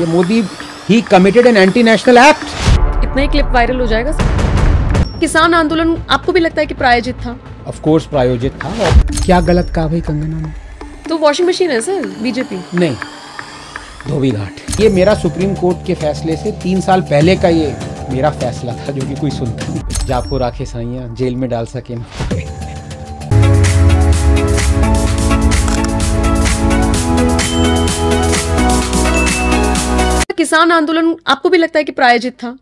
ये Modi he committed an anti national act इतना ही क्लिप वायरल हो जाएगा सर। किसान आंदोलन आपको भी लगता है कि प्रायोजित था? ऑफ़ कोर्स प्रायोजित था और क्या गलत कहा भाई कंगना ने? तो वॉशिंग मशीन है सर बीजेपी नहीं धोबी घाट। ये मेरा सुप्रीम कोर्ट के फैसले से तीन साल पहले का ये मेरा फैसला था जो कि कोई सुनता नहीं। जाको राखे साइया जेल में डाल सके ना। किसान आंदोलन, आपको भी लगता है कि प्रायोजित था?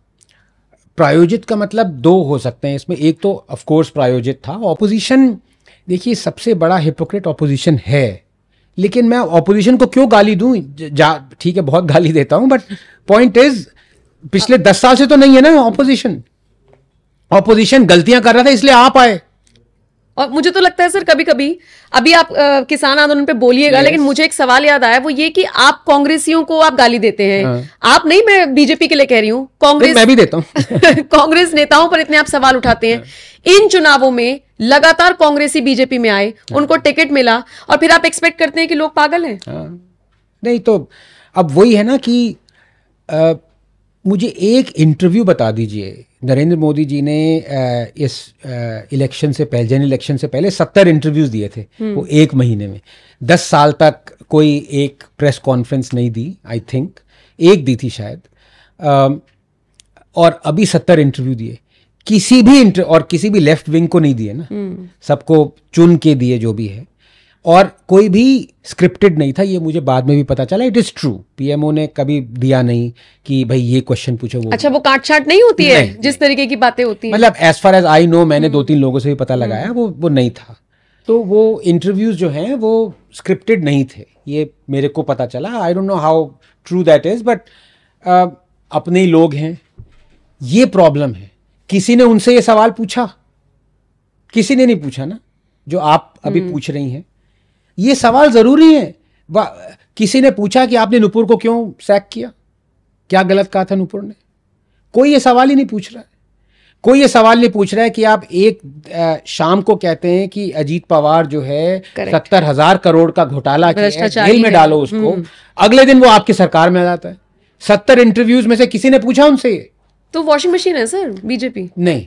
प्रायोजित का मतलब दो हो सकते हैं। इसमें एक तो ऑफ़ कोर्स प्रायोजित था। ऑपोजिशन देखिए, सबसे बड़ा हिपोक्रेट ऑपोजिशन है। लेकिन मैं ऑपोजिशन को क्यों गाली दूँ? जा ठीक है, बहुत गाली देता हूँ बट पॉइंट इज़ पिछले दस साल से तो नहीं है ना ऑपोजिशन ऑपोजिशन गलतियाँ कर रहा था, इसलिए आप आए। और मुझे तो लगता है सर कभी कभी अभी आप आ, किसान आंदोलन पे बोलिएगा Yes. लेकिन मुझे एक सवाल याद आया वो ये कि आप कांग्रेसियों को आप गाली देते हैं हाँ। आप नहीं मैं बीजेपी के लिए कह रही हूँ कांग्रेस मैं भी देता हूँ कांग्रेस नेताओं पर इतने आप सवाल उठाते हैं इन चुनावों में लगातार कांग्रेसी बीजेपी में आए उनको टिकट मिला और फिर आप एक्सपेक्ट करते हैं कि लोग पागल हैं हाँ। नहीं तो अब वही है ना कि मुझे एक इंटरव्यू बता दीजिए। नरेंद्र मोदी जी ने इस इलेक्शन से पहले जन इलेक्शन से पहले सत्तर इंटरव्यूज़ दिए थे वो एक महीने में। दस साल तक कोई एक प्रेस कॉन्फ्रेंस नहीं दी आई थिंक एक दी थी शायद। और अभी सत्तर इंटरव्यू दिए। किसी भी इंटर और किसी भी लेफ़्ट विंग को नहीं दिए ना। सबको चुन के दिए जो भी है। और कोई भी स्क्रिप्टेड नहीं था ये मुझे बाद में भी पता चला इट इज़ ट्रू पीएमओ ने कभी दिया नहीं कि भाई ये क्वेश्चन पूछो वो अच्छा वो काट छाट नहीं होती है नहीं, जिस तरीके की बातें होती हैं। मतलब as far as I know मैंने दो तीन लोगों से भी पता लगाया वो वो नहीं था। तो वो इंटरव्यूज़ जो हैं वो स्क्रिप्टेड नहीं थे। ये मेरे को पता चला। I don't know how true that is but अपने ही लोग हैं। ये प्रॉब्लम है। किसी ने उनसे ये सवाल पूछा? किसी ने नहीं पूछा ना? जो आप अभी पूछ रही हैं। ये सवाल ज़रूरी है। किसी ने पूछा कि आपने नुपुर को क्यों सैक किया? क्या गलत कहा था नुपुर ने? कोई ये सवाल ही नहीं पूछ रहा है। कोई ये सवाल नहीं पूछ रहा है कि आप एक शाम को कहते हैं कि अजीत पवार जो है सत्तर हज़ार करोड़ का घोटाला जेल में डालो उसको। अगले दिन वो आपकी सरकार में आ जाता है। सत्तर इंटरव्यूज़ में से किसी ने पूछा उनसे ये? तो वॉशिंग मशीन है सर बीजेपी नहीं।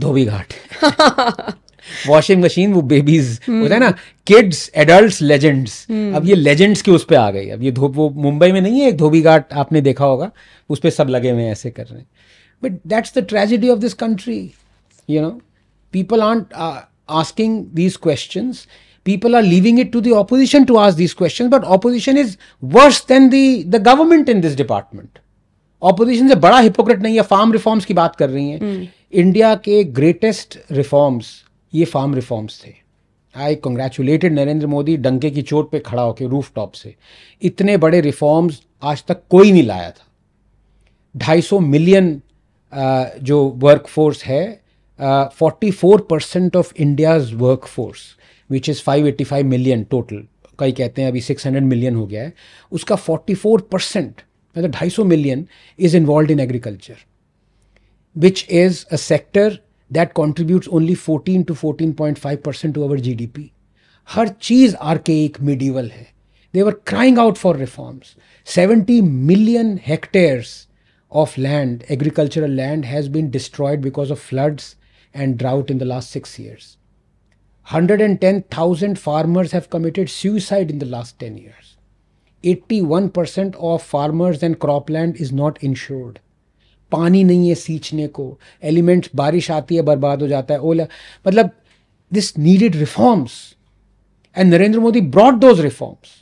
धोबी घाट। वॉशिंग मशीन वो बेबीज होता है ना किड्स एडल्ट्स लेजेंड्स अब ये लेजेंड्स के उस पर आ गई। अब ये धो वो मुंबई में नहीं है एक धोबी घाट आपने देखा होगा उस पर सब लगे हुए हैं ऐसे कर रहे हैं। But that's the tragedy of this country you know people are asking these questions people are leaving it to the opposition to ask these questions but opposition is worse than the the government in this department. Opposition से बड़ा hypocrite नहीं है farm reforms की बात कर रही हैं। India के ग्रेटेस्ट रिफॉर्म्स ये फार्म रिफॉर्म्स थे। आई कंग्रेचुलेटेड नरेंद्र मोदी डंके की चोट पे खड़ा होकर रूफ टॉप से। इतने बड़े रिफॉर्म्स आज तक कोई नहीं लाया था। 250 मिलियन जो वर्क फोर्स है forty four percent of India's workforce which is five eighty five million total कई कहते हैं, अभी सिक्स हंड्रेड मिलियन हो गया है। उसका फोर्टी फोर परसेंट मतलब ढाई सौ million is involve in agriculture which is a sector that contributes only 14 to 14.5 percent to our GDP. हर चीज archaic medieval है they were crying out for reforms 70 million hectares of land agricultural land has been destroyed because of floods and drought in the last 6 years 110000 farmers have committed suicide in the last 10 years 81% of farmers and cropland is not insured पानी नहीं है सींचने को। Elements बारिश आती है बर्बाद हो जाता है। ओला मतलब this needed reforms and Narendra Modi brought those reforms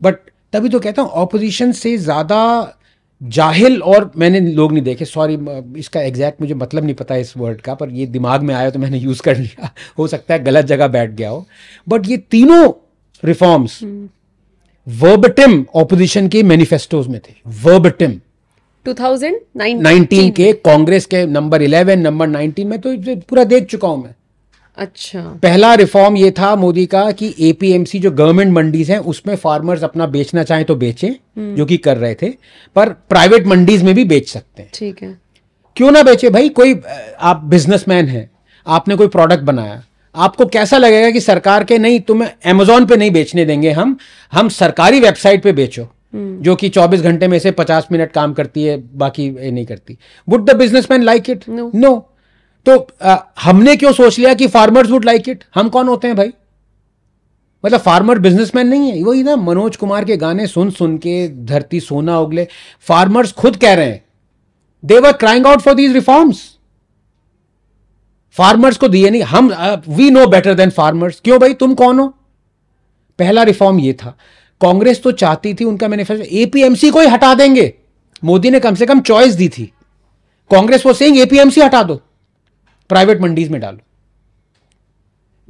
but तभी तो कहता हूँ ऑपोजिशन से ज़्यादा जाहिल और मैंने लोग नहीं देखे। सॉरी इसका एग्जैक्ट मुझे मतलब नहीं पता इस वर्ड का पर ये दिमाग में आया तो मैंने यूज़ कर लिया। हो सकता है गलत जगह बैठ गया हो। बट ये तीनों रिफॉर्म्स वर्बटिम ऑपोजिशन के मैनिफेस्टोज में थे। वर्बटिम 2019. 19 के कांग्रेस के नंबर 11 नंबर 19 में तो पूरा देख चुका हूँ मैं। अच्छा। पहला रिफॉर्म ये था मोदी का कि एपीएमसी जो गवर्नमेंट मंडीज हैं उसमें फार्मर्स अपना बेचना चाहें तो बेचें जो कि कर रहे थे पर प्राइवेट मंडीज में भी बेच सकते हैं। ठीक है। क्यों ना बेचे भाई? कोई आप बिजनेसमैन हैं आपने कोई प्रोडक्ट बनाया आपको कैसा लगेगा कि सरकार के नहीं तुम्हें अमेजोन पे नहीं बेचने देंगे हम हम सरकारी वेबसाइट पे बेचो। जो कि 24 घंटे में से 50 मिनट काम करती है बाकी ये नहीं करती। Would the businessman like it. No तो आ, हमने क्यों सोच लिया कि फार्मर्स वुड लाइक इट हम कौन होते हैं भाई? मतलब फार्मर बिजनेसमैन नहीं है। वही ना मनोज कुमार के गाने सुन सुन के धरती सोना उगले। फार्मर्स खुद कह रहे हैं। They were crying out for these reforms farmers को दिए नहीं। हम we know better than farmers क्यों भाई? तुम कौन हो? पहला रिफॉर्म ये था। कांग्रेस तो चाहती थी, उनका मैनिफेस्टो एपीएमसी को ही हटा देंगे। मोदी ने कम से कम चॉइस दी थी। कांग्रेस वो सेइंग एपीएमसी हटा दो। प्राइवेट मंडीज में डालो।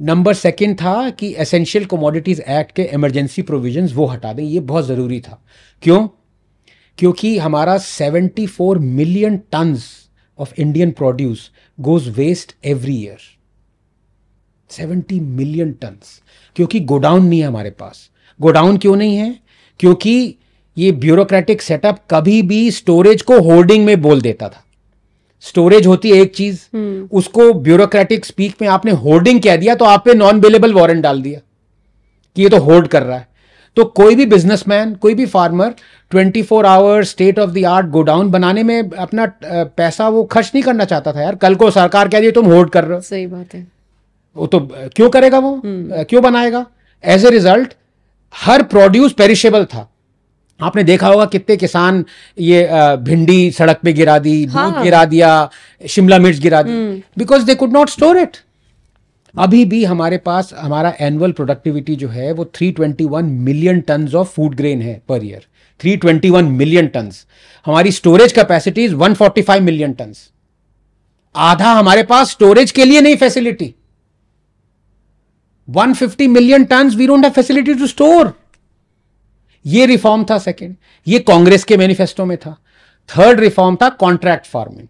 नंबर सेकंड था कि एसेंशियल कमोडिटीज एक्ट के इमरजेंसी प्रोविजंस वो हटा दें, ये बहुत ज़रूरी था। क्यों? क्योंकि हमारा 74 million tons of Indian produce goes waste every year 70 million tons क्योंकि गोडाउन नहीं है हमारे पास। गोडाउन क्यों नहीं है? क्योंकि ये ब्यूरोक्रेटिक सेटअप कभी भी स्टोरेज को होर्डिंग में बोल देता था। स्टोरेज होती है एक चीज़ उसको ब्यूरोक्रेटिक स्पीक में आपने होर्डिंग कह दिया तो आप पे नॉन बिलेबल वारंट डाल दिया कि ये तो होल्ड कर रहा है। तो कोई भी बिजनेसमैन कोई भी farmer 24 four hour state of the art godown बनाने में अपना पैसा वो खर्च नहीं करना चाहता था यार। कल को सरकार कह रही तुम होल्ड कर रहे हो। सही बात है। वो तो क्यों करेगा वो? क्यों बनाएगा? एज ए रिज़ल्ट हर प्रोड्यूस पेरिशेबल था। आपने देखा होगा कितने किसान ये भिंडी सड़क पे गिरा दी दूध हाँ। गिरा दिया शिमला मिर्च गिरा दी। Because they could not store it अभी भी हमारे पास हमारा एनुअल प्रोडक्टिविटी जो है वो 321 million tons of food grain है पर ईयर 321 मिलियन टन्स हमारी storage capacity is 145 million tons आधा हमारे पास स्टोरेज के लिए नहीं facility 150 million tons we don't have facility to store ये रिफॉर्म था सेकंड ये कांग्रेस के मैनिफेस्टो में था. थर्ड रिफॉर्म था कॉन्ट्रैक्ट फ़ार्मिंग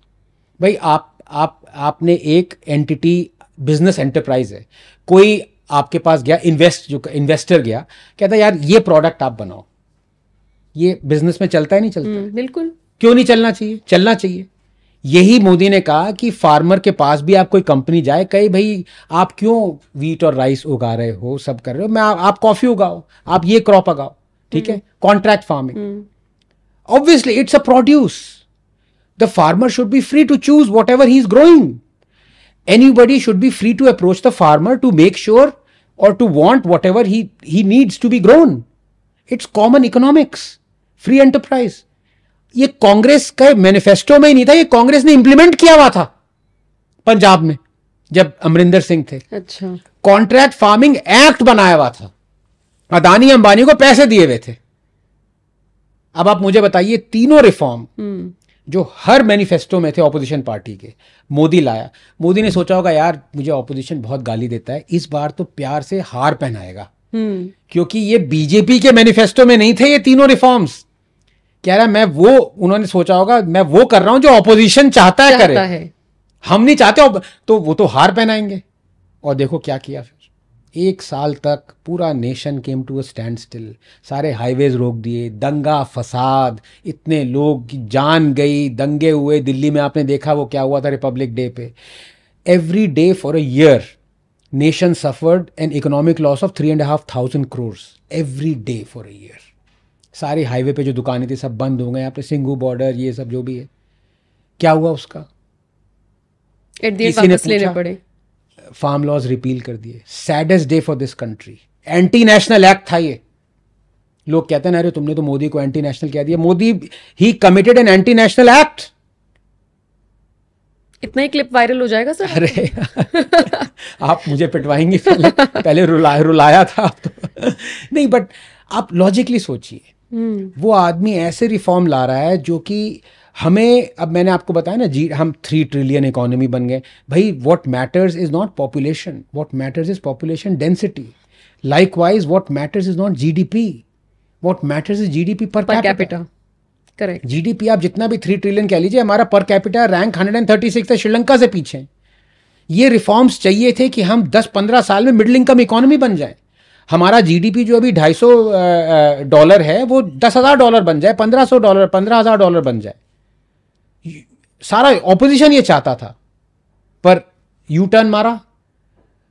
भाई आप आप आपने एक एंटिटी बिज़नेस एंटरप्राइज है. कोई आपके पास गया इन्वेस्ट जो इन्वेस्टर गया कहता यार ये प्रोडक्ट आप बनाओ. ये बिज़नेस में चलता है नहीं चलता? हम्म, बिल्कुल। क्यों नहीं चलना चाहिए? चलना चाहिए। यही मोदी ने कहा कि फार्मर के पास भी आप कोई कंपनी जाए कहे भाई आप क्यों वीट और राइस उगा रहे हो सब कर रहे हो? मैं आ, आप कॉफ़ी उगाओ आप ये क्रॉप उगाओ ठीक है? Contract farming obviously it's a produce the farmer should be free to choose whatever he is growing anybody should be free to approach the farmer to make sure और to want whatever he needs to be grown it's common economics free enterprise ये कांग्रेस का manifesto में ही नहीं था ये कांग्रेस ने implement किया हुआ था पंजाब में जब अमरिंदर सिंह थे। अच्छा। कॉन्ट्रैक्ट फ़ार्मिंग एक्ट बनाया हुआ था। अदानी अंबानी को पैसे दिए हुए थे। अब आप मुझे बताइए तीनों रिफॉर्म हम्म। जो हर मैनिफेस्टो में थे ऑपोजिशन पार्टी के मोदी लाया। मोदी ने सोचा होगा यार मुझे ऑपोजिशन बहुत गाली देता है इस बार तो प्यार से हार पहनाएगा। हम्म। क्योंकि ये बीजेपी के मैनिफेस्टो में नहीं थे ये तीनों रिफॉर्म्स कह रहा है मैं वो उन्होंने सोचा होगा मैं वो कर रहा हूँ जो ऑपोजिशन चाहता है करे। है। हम नहीं चाहते तो वो तो हार पहनाएँगे। और देखो क्या किया फिर। एक साल तक पूरा nation came to a standstill सारे हाईवेज रोक दिए। दंगा फसाद इतने लोग की जान गई। दंगे हुए दिल्ली में आपने देखा वो क्या हुआ था रिपब्लिक डे पे। Every day for a year nation suffered an economic loss of three and half thousand crores every day for a year सारी हाईवे पे जो दुकानें थी सब बंद हो गए आपने सिंगू बॉर्डर ये सब जो भी है। क्या हुआ उसका? किसी ने पूछा? पड़े। फार्म लॉज रिपील कर दिए। Saddest day for this country anti national act था ये। लोग कहते हैं ना अरे तुमने तो मोदी को एंटी नेशनल कह दिया। Modi he committed an anti national act इतना ही क्लिप वायरल हो जाएगा सर? अरे आप मुझे पिटवाएँगे पहले। पहले रुला रुलाया था आप तो। नहीं बट आप लॉजिकली सोचिए। वो आदमी ऐसे रिफॉर्म ला रहा है जो कि हमें अब मैंने आपको बताया ना जी हम थ्री ट्रिलियन इकोनॉमी बन गए। भाई what matters is not population what matters is population density likewise what matters is not G D P what matters is GDP per per capita ji D P आप जितना भी three trillion कह लीजिए हमारा per capita rank 136 है श्रीलंका से पीछे। ये रिफॉर्म्स चाहिए थे कि हम 10-15 साल में मिडिल इनकम इकोनॉमी बन जाए। हमारा जीडीपी जो अभी 250 डॉलर है वो 10,000 डॉलर बन जाए 1500 डॉलर 15,000 डॉलर बन जाए। सारा ऑपोजिशन ये चाहता था पर यू टर्न मारा।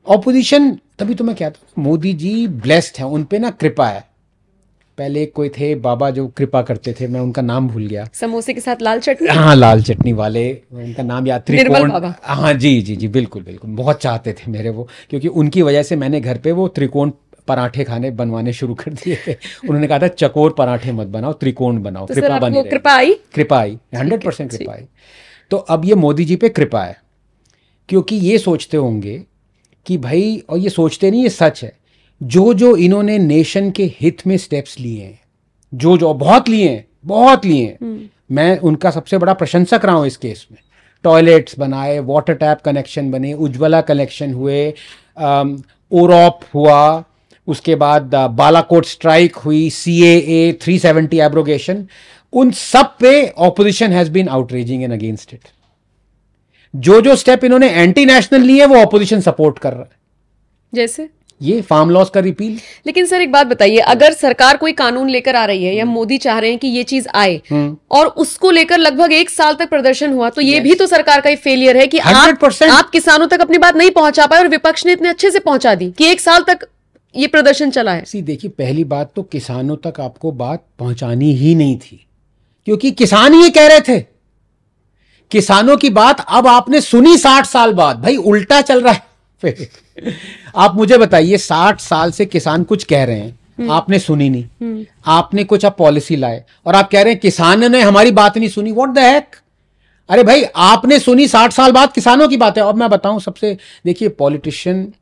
ऑपोजिशन तभी तो मैं कहता हूँ मोदी जी ब्लेस्ड हैं उन पे ना कृपा है। पहले कोई थे बाबा जो कृपा करते थे मैं उनका नाम भूल गया। समोसे के साथ लाल चटनी? हाँ लाल चटनी वाले उनका नाम याद त्रिकोण। हाँ जी जी जी बिल्कुल बिल्कुल बहुत चाहते थे मेरे वो क्योंकि उनकी वजह से मैंने घर पे वो त्रिकोण पराठे खाने बनवाने शुरू कर दिए थे। उन्होंने कहा था चकोर पराठे मत बनाओ त्रिकोण बनाओ तो कृपा बनी। कृपा आई? कृपा आई हंड्रेड परसेंट कृपा आई। तो अब ये मोदी जी पे कृपा है क्योंकि ये सोचते होंगे कि भाई और ये सोचते नहीं ये सच है जो जो इन्होंने नेशन के हित में स्टेप्स लिए हैं जो जो बहुत लिए हैं बहुत लिए हैं मैं उनका सबसे बड़ा प्रशंसक रहा हूँ इस केस में। टॉयलेट्स बनाए वाटर टैप कनेक्शन बने उज्ज्वला कनेक्शन हुए ओरॉप हुआ उसके बाद बालाकोट स्ट्राइक हुई C A three seventy abrogation उन सब पे opposition has been outraging in against it जो जो स्टेप इन्होंने एंटी नेशनल लिए वो ऑपोजिशन सपोर्ट कर रहा है। जैसे? ये फार्म लॉस का रिपील लेकिन सर एक बात बताइए अगर सरकार कोई कानून लेकर आ रही है या मोदी चाह रहे हैं कि ये चीज़ आए और उसको लेकर लगभग एक साल तक प्रदर्शन हुआ तो ये भी तो सरकार का ही फेलियर है कि आप 100% आप किसानों तक अपनी बात नहीं पहुँचा पाए और विपक्ष ने इतने अच्छे से पहुँचा दी कि एक साल तक ये प्रदर्शन चला है। सी देखिए पहली बात तो किसानों तक आपको बात पहुंचानी ही नहीं थी क्योंकि किसान ये कह रहे थे किसानों की बात अब आपने सुनी साठ साल बाद भाई उल्टा चल रहा है। फिर आप मुझे बताइए साठ साल से किसान कुछ कह रहे हैं आपने सुनी नहीं आपने कुछ आप पॉलिसी लाए और आप कह रहे हैं किसानों ने हमारी बात नहीं सुनी व्हाट द हैक अरे भाई आपने सुनी साठ साल बाद किसानों की बात है। अब मैं बताऊँ सबसे देखिए पॉलिटिशियन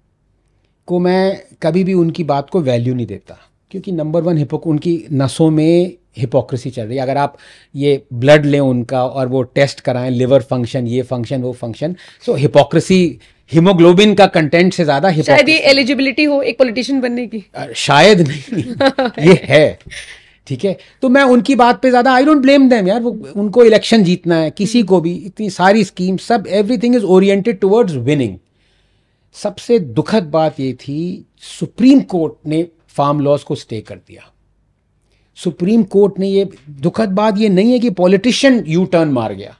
को मैं कभी भी उनकी बात को वैल्यू नहीं देता। क्योंकि नंबर वन हिपो उनकी नसों में हिपोक्रेसी चल रही है। अगर आप ये ब्लड लें उनका और वो टेस्ट कराएँ लिवर फ़ंक्शन ये फ़ंक्शन वो फ़ंक्शन सो हिपोक्रेसी हीमोग्लोबिन का कंटेंट से ज़्यादा शायद ये एलिजिबिलिटी हो एक पॉलिटिशियन बनने की। शायद नहीं। ये है। ठीक है? तो मैं उनकी बात पे ज़्यादा आई डोंट ब्लेम देम यार। वो उनको इलेक्शन जीतना है किसी को भी इतनी सारी स्कीम सब everything is oriented towards winning सबसे दुखद बात ये थी सुप्रीम कोर्ट ने फार्म लॉज को स्टे कर दिया। सुप्रीम कोर्ट ने ये दुखद बात ये नहीं है कि पॉलिटिशियन यू टर्न मार गया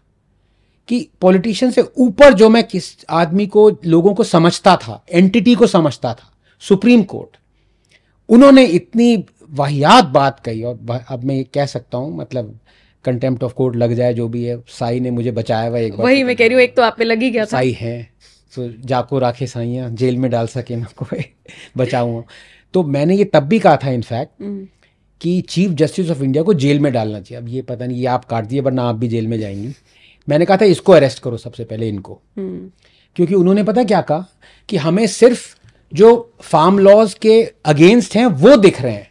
कि पॉलिटिशियन से ऊपर जो मैं किस आदमी को लोगों को समझता था एंटिटी को समझता था सुप्रीम कोर्ट उन्होंने इतनी वाहियात बात कही और अब मैं ये कह सकता हूँ मतलब कंटेम्प्ट ऑफ़ कोर्ट लग जाए जो भी है साई ने मुझे बचाया हुआ एक वही मैं कह रही हूँ एक तो आप पे लगी गया साई है। तो जाको राखे साइया जेल में डाल सके ना कोई बचाऊँ। तो मैंने ये तब भी कहा था इनफैक्ट हम्म, कि चीफ जस्टिस ऑफ़ इंडिया को जेल में डालना चाहिए। अब ये पता नहीं ये आप काट दिए वरना आप भी जेल में जाएँगी। मैंने कहा था इसको अरेस्ट करो सबसे पहले इनको। हम्म, क्योंकि उन्होंने पता क्या कहा? कि हमें सिर्फ़ जो फार्म लॉज के अगेंस्ट हैं वो दिख रहे हैं।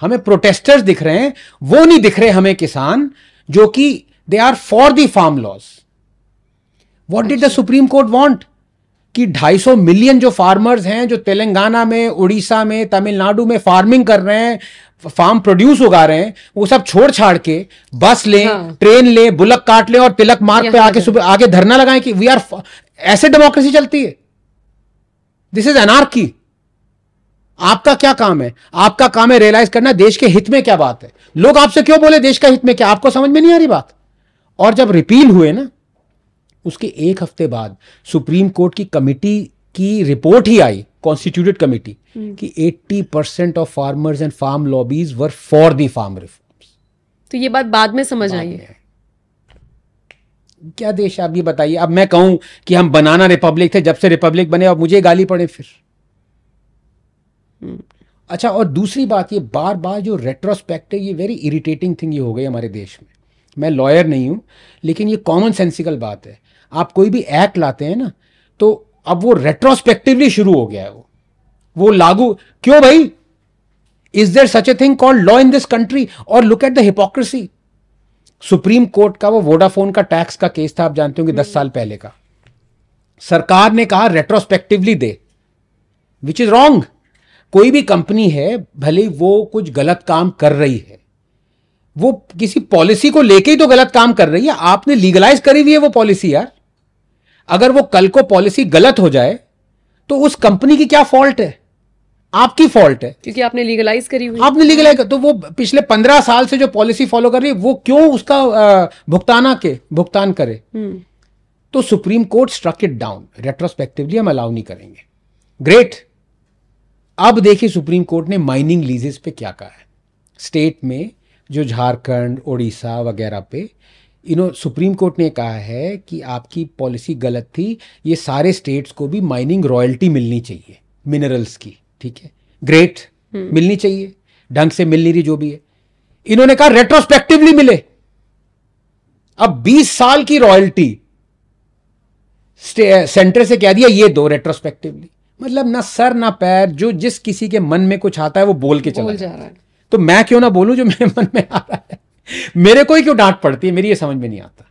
हमें प्रोटेस्टर्स दिख रहे हैं वो नहीं दिख रहे हमें किसान जो कि they are for the farm laws what did the supreme court want कि 250 मिलियन जो फार्मर्स हैं जो तेलंगाना में उड़ीसा में तमिलनाडु में फ़ार्मिंग कर रहे हैं फार्म प्रोड्यूस उगा रहे हैं वो सब छोड़ छाड़ के बस लें हाँ। ट्रेन लें बुलक काट लें और तिलक मार्ग पे आके सुबह आगे धरना लगाएँ कि वी आर ऐसे डेमोक्रेसी चलती है। दिस इज़ अनार्की आपका क्या काम है? आपका काम है रियलाइज़ करना देश के हित में क्या बात है। लोग आपसे क्यों बोले देश का हित में क्या? आपको समझ में नहीं आ रही बात? और जब रिपील हुए ना उसके एक हफ़्ते बाद सुप्रीम कोर्ट की कमिटी की रिपोर्ट ही आई कॉन्स्टिट्यूटेड कमिटी कि 80 percent of farmers and farm lobbies were for the farm reforms तो ये बात बाद में समझ आई है। क्या देश आप ये बताइए। अब मैं कहूँ कि हम बनाना रिपब्लिक थे जब से रिपब्लिक बने अब मुझे गाली पड़े फिर। अच्छा और दूसरी बात ये बार बार जो रेट्रोस्पेक्ट है ये वेरी इरिटेटिंग थिंग ये हो गई हमारे देश में। मैं लॉयर नहीं हूँ लेकिन ये कॉमन सेंसिकल बात है। आप कोई भी एक्ट लाते हैं ना तो अब वो रेट्रोस्पेक्टिवली शुरू हो गया है वो। वो लागू क्यों भाई? Is there such a thing called law in this country और look at the hypocrisy supreme court का वो वोडाफोन का टैक्स का केस था आप जानते हो कि दस साल पहले का। सरकार ने कहा retrospectively they which is wrong कोई भी कंपनी है भले वो कुछ गलत काम कर रही है वो किसी पॉलिसी को लेके ही तो गलत काम कर रही है। आपने लीगलाइज करी हुई है वो पॉलिसी यार। अगर वो कल को पॉलिसी गलत हो जाए तो उस कंपनी की क्या फॉल्ट है? आपकी फॉल्ट है। क्योंकि आपने लीगलाइज करी हुई आपने लीगलाइज तो वो पिछले पंद्रह साल से जो पॉलिसी फॉलो कर रही है वो क्यों उसका भुगताना के भुगतान करे? हम्म, तो supreme court struck it down retrospectively हम अलाउ नहीं करेंगे। ग्रेट अब देखिए सुप्रीम कोर्ट ने माइनिंग लीजेस पे क्या कहा है। स्टेट में जो झारखंड उड़ीसा वगैरह पे इनो सुप्रीम कोर्ट ने कहा है कि आपकी पॉलिसी गलत थी ये सारे स्टेट्स को भी माइनिंग रॉयल्टी मिलनी चाहिए मिनरल्स की ठीक है? ग्रेट मिलनी चाहिए ढंग से मिल नहीं रही जो भी है। इन्होंने कहा रेट्रोस्पेक्टिवली मिले। अब 20 साल की रॉयल्टी सेंटर से कह दिया ये दो रेट्रोस्पेक्टिवली मतलब ना सर ना पैर जो जिस किसी के मन में कुछ आता है वो बोल के चला बोल जा रहा है। तो मैं क्यों ना बोलूँ जो मेरे मन में आ रहा है? मेरे को ही क्यों डांट पड़ती है? मेरी ये समझ में नहीं आता।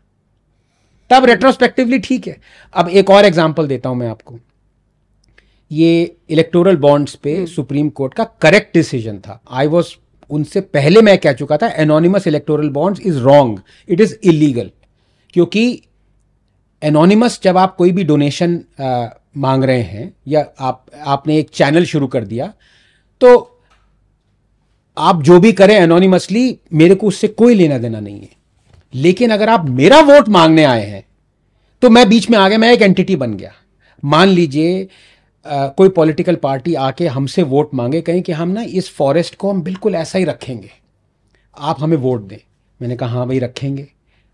तब रेट्रोस्पेक्टिवली ठीक है। अब एक और एग्ज़ाम्पल देता हूँ मैं आपको। ये इलेक्टोरल बॉन्ड्स पे सुप्रीम कोर्ट का करेक्ट डिसीज़न था। आई वॉज़ उनसे पहले मैं कह चुका था anonymous electoral bonds is wrong it is illegal क्योंकि एनोनिमस जब आप कोई भी डोनेशन मांग रहे हैं या आप आपने एक चैनल शुरू कर दिया तो आप जो भी करें एनोनिमसली मेरे को उससे कोई लेना देना नहीं है। लेकिन अगर आप मेरा वोट मांगने आए हैं तो मैं बीच में आ गया मैं एक एंटिटी बन गया। मान लीजिए कोई पॉलिटिकल पार्टी आके हमसे वोट मांगे कहें कि हम ना इस फॉरेस्ट को हम बिल्कुल ऐसा ही रखेंगे। आप हमें वोट दें। मैंने कहा हाँ भाई रखेंगे।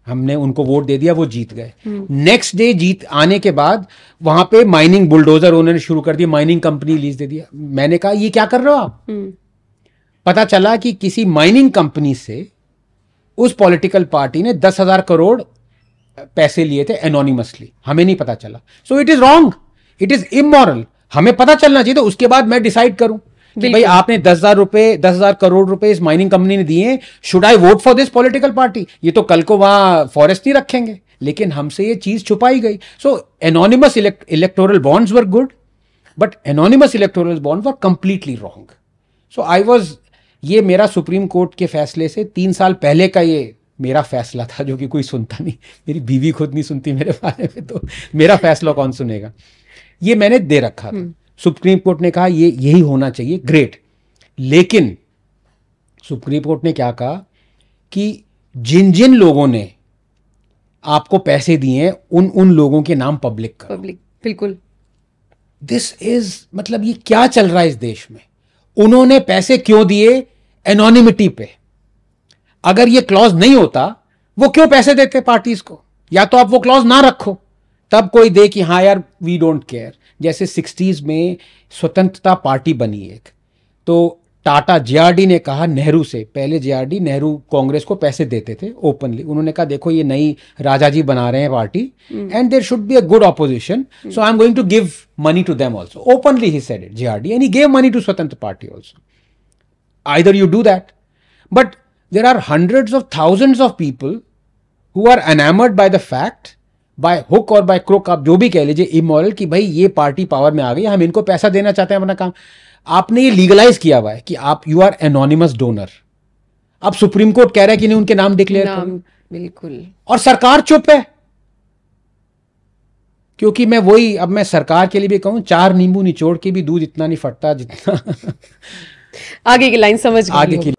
हमने उनको वोट दे दिया वो जीत गए। नेक्स्ट डे जीत आने के बाद वहाँ पे माइनिंग बुलडोजर उन्होंने शुरू कर दिया माइनिंग कंपनी लीज दे दिया। मैंने कहा ये क्या कर रहे हो आप? हम्म। पता चला कि किसी माइनिंग कंपनी से उस पॉलिटिकल पार्टी ने दस हज़ार करोड़ पैसे लिए थे एनोनिमसली हमें नहीं पता चला। So it is wrong it is immoral हमें पता चलना चाहिए तो उसके बाद मैं डिसाइड करूँ कि भाई आपने दस हज़ार रुपए दस हज़ार करोड़ रुपए इस माइनिंग कंपनी ने दिए should I vote for this political party ये तो कल को वहाँ फॉरेस्ट नहीं रखेंगे। लेकिन हमसे ये चीज़ छुपाई गई। So anonymous electoral bonds were good but anonymous electoral bond were completely wrong so I was ये मेरा सुप्रीम कोर्ट के फैसले से तीन साल पहले का ये मेरा फैसला था जो कि कोई सुनता नहीं। मेरी बीवी खुद नहीं सुनती मेरे बारे में तो मेरा फैसला कौन सुनेगा? ये मैंने दे रखा था। हम्म। सुप्रीम कोर्ट ने कहा ये यही होना चाहिए ग्रेट। लेकिन सुप्रीम कोर्ट ने क्या कहा कि जिन जिन लोगों ने आपको पैसे दिए उन उन लोगों के नाम पब्लिक का पब्लिक बिल्कुल। दिस इज़ मतलब ये क्या चल रहा है इस देश में? उन्होंने पैसे क्यों दिए? एनोनिमिटी पे। अगर ये क्लॉज नहीं होता वो क्यों पैसे देते पार्टीज़ को? या तो आप वो क्लॉज ना रखो। तब कोई दे कि हाँ यार वी डोंट केयर जैसे सिक्सटीज में स्वतंत्रता पार्टी बनी एक। तो टाटा जेआरडी ने कहा नेहरू से पहले जेआरडी नेहरू कांग्रेस को पैसे देते थे ओपनली उन्होंने कहा देखो ये नई राजा जी बना रहे हैं party and there should be a good opposition so I am going to give money to them also openly he said it JRD and he gave money to Swatantra party also either you do that but there are hundreds of thousands of people who are enamoured by the fact by hook or by crook आप जो भी कह लीजिए immoral कि भाई ये party power में आ गई हम इनको पैसा देना चाहते हैं अपना काम। आपने ये लीगलाइज किया हुआ है कि आप यू आर एनोनिमस डोनर अब सुप्रीम कोर्ट कह रहा है कि नहीं उनके नाम डिक्लेयर बिल्कुल। और सरकार चुप है। क्योंकि मैं वही अब मैं सरकार के लिए भी कहूँ चार नींबू निचोड़ के भी दूध इतना नहीं फटता जितना आगे की लाइन समझ आगे की